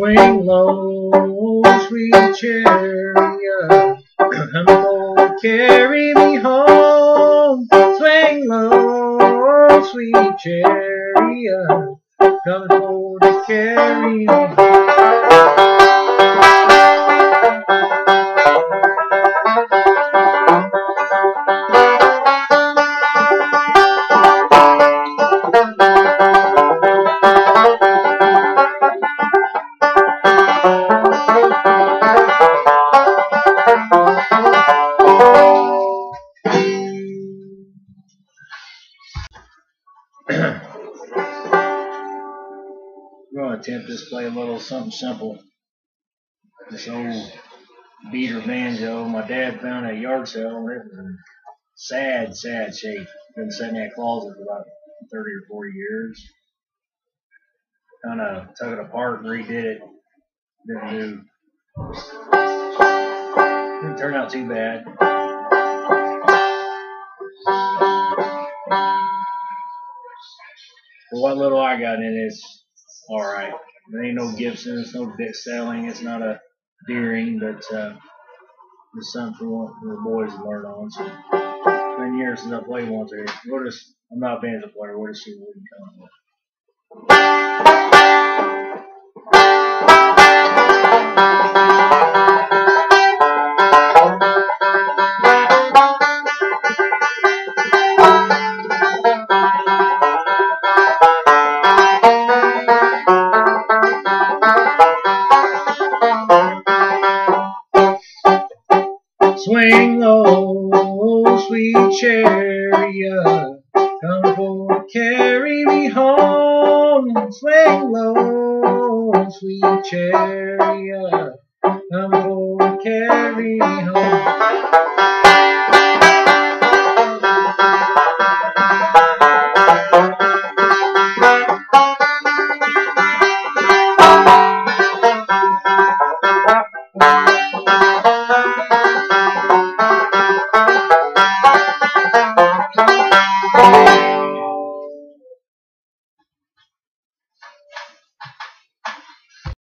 Swing low, sweet chariot, come forward, carry me home. Swing low, sweet chariot, come forward carry me home. We're going to attempt this play a little something simple. This old beater banjo. My dad found at a yard sale and it was in sad, sad shape. Been sitting in that closet for about 30 or 40 years. Kind of took it apart and redid it. Didn't do. Didn't turn out too bad. What little I got in it, it's all right. There ain't no Gibson, it's no bit selling, it's not a Deering, but uh, it's something for, the boys to learn on. So, it's been years since I played one there. We're just, I'm not a banjo player, we're just see what we can come up with. Swing low, sweet chariot, come forward, carry me home. Swing low, sweet chariot, come forward, carry me home.